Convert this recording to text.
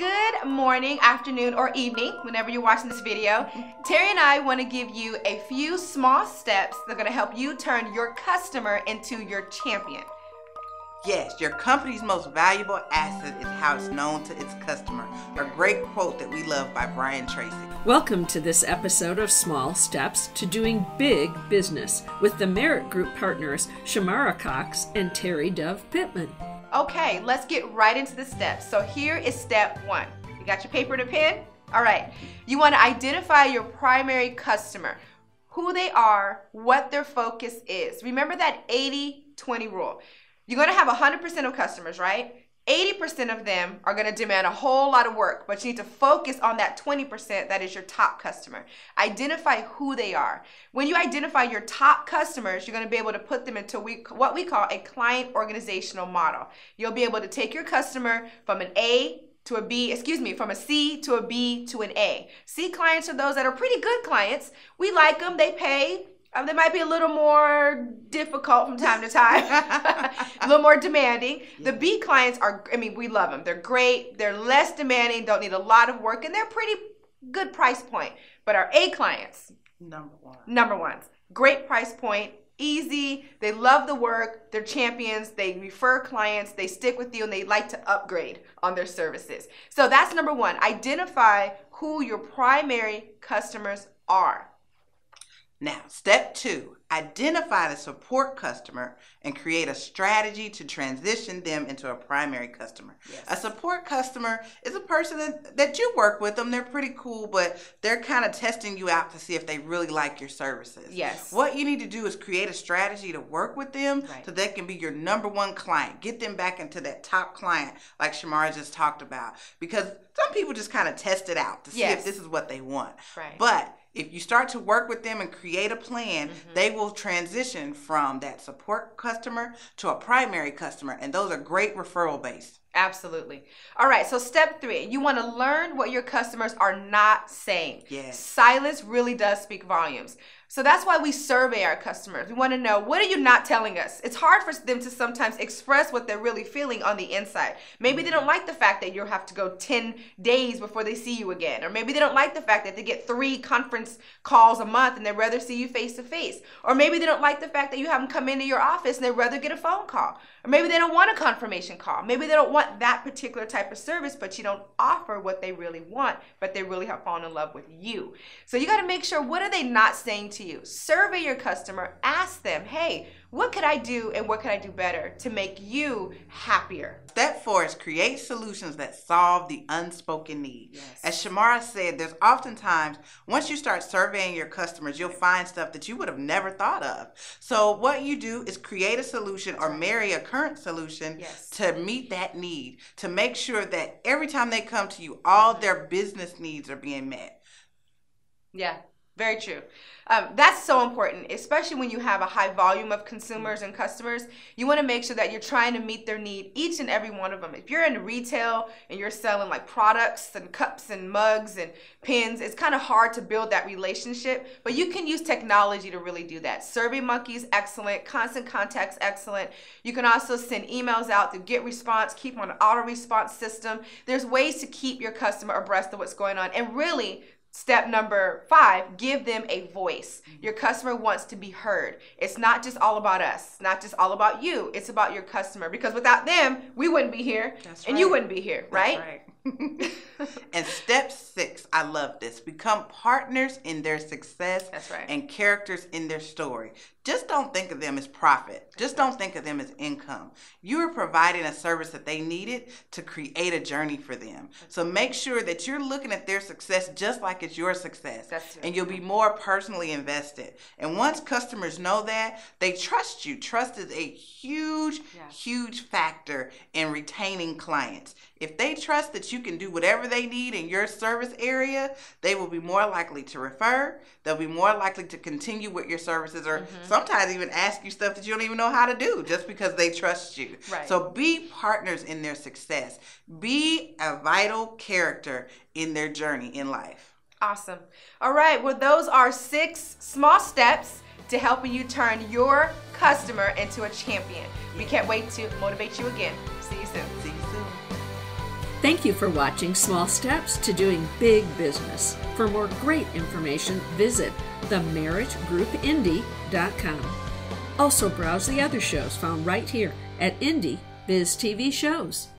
Good morning, afternoon, or evening, whenever you're watching this video. Terry and I want to give you a few small steps that are going to help you turn your customer into your champion. Yes, your company's most valuable asset is how it's known to its customer. A great quote that we love by Brian Tracy. Welcome to this episode of Small Steps to Doing Big Business with the Merit Group partners Shamara Cox and Terry Dove Pittman. Okay, let's get right into the steps. So here is step one. You got your paper and a pen? All right. You want to identify your primary customer, who they are, what their focus is. Remember that 80-20 rule. You're to have 100% of customers, right? 80% of them are going to demand a whole lot of work, but you need to focus on that 20% that is your top customer. Identify who they are. When you identify your top customers, you're going to be able to put them into what we call a client organizational model. You'll be able to take your customer from an A to a B, excuse me, from a C to a B to an A. C clients are those that are pretty good clients. We like them, they pay, um, they might be a little more difficult from time to time, a little more demanding. The B clients are, I mean, we love them. They're great. They're less demanding, don't need a lot of work, and they're pretty good price point. But our A clients, number one, number ones, great price point, easy. They love the work. They're champions. They refer clients. They stick with you, and they like to upgrade on their services. So that's number one. Identify who your primary customers are. Now, step two, identify the support customer and create a strategy to transition them into a primary customer. Yes. A support customer is a person that, that you work with them. They're pretty cool, but they're kind of testing you out to see if they really like your services. Yes. What you need to do is create a strategy to work with them right. so they can be your number one client. Get them back into that top client like Shamara just talked about. Because some people just kind of test it out to see yes. if this is what they want. Right. But if you start to work with them and create a plan, mm-hmm. they will transition from that support customer to a primary customer. And those are great referral based. Absolutely. All right, so step three, you want to learn what your customers are not saying. Yes. Silence really does speak volumes. So that's why we survey our customers. We want to know what are you not telling us? It's hard for them to sometimes express what they're really feeling on the inside. Maybe they don't like the fact that you have to go 10 days before they see you again. Or maybe they don't like the fact that they get three conference calls a month and they'd rather see you face to face. Or maybe they don't like the fact that you have them come into your office and they'd rather get a phone call. Or maybe they don't want a confirmation call. Maybe they don't want that particular type of service, but you don't offer what they really want, but they really have fallen in love with you. So you got to make sure what are they not saying to you? Survey your customer, ask them, hey, what could I do and what could I do better to make you happier? Step four is create solutions that solve the unspoken need. Yes. As Shamara said, there's oftentimes, once you start surveying your customers, you'll find stuff that you would have never thought of. So, what you do is create a solution or marry a current solution yes. to meet that need, to make sure that every time they come to you, all their business needs are being met. Yeah, very true. Um, that's so important, especially when you have a high volume of consumers and customers. You want to make sure that you're trying to meet their need, each and every one of them. If you're in retail and you're selling like products and cups and mugs and pins, it's kind of hard to build that relationship, but you can use technology to really do that. Survey Monkey's excellent, Constant Contact's excellent. You can also send emails out to get response, keep on auto response system. There's ways to keep your customer abreast of what's going on. And really, Step number five, give them a voice. Your customer wants to be heard. It's not just all about us, it's not just all about you. It's about your customer because without them, we wouldn't be here That's and right. you wouldn't be here, right? right. and step six, I love this. Become partners in their success That's right. and characters in their story. Just don't think of them as profit. Just don't think of them as income. You are providing a service that they needed to create a journey for them. So make sure that you're looking at their success just like it's your success. That's and you'll be more personally invested. And once customers know that, they trust you. Trust is a huge, huge factor in retaining clients. If they trust that you can do whatever they need in your service area, they will be more likely to refer. They'll be more likely to continue with your services or mm-hmm. sometimes even ask you stuff that you don't even know how to do just because they trust you. Right. So be partners in their success. Be a vital character in their journey in life. Awesome. All right, well, those are six small steps to helping you turn your customer into a champion. We can't wait to motivate you again. See you soon. See you soon. Thank you for watching Small Steps to Doing Big Business. For more great information, visit themeritgroupindy.com. Also, browse the other shows found right here at Indy Biz TV Shows.